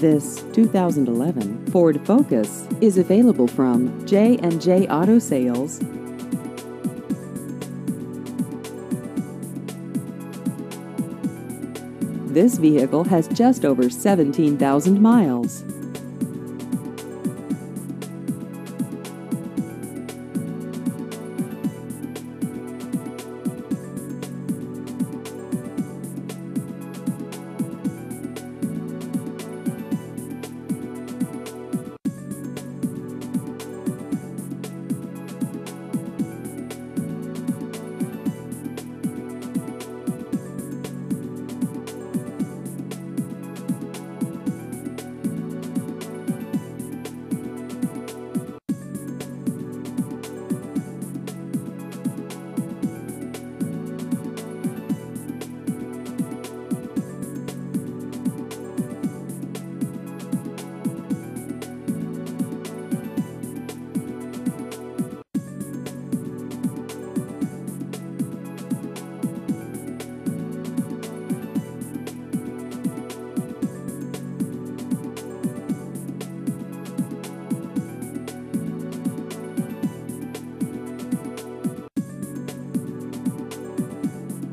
This 2011 Ford Focus is available from J&J Auto Sales. This vehicle has just over 17,000 miles.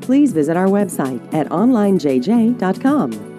Please visit our website at onlinejj.com.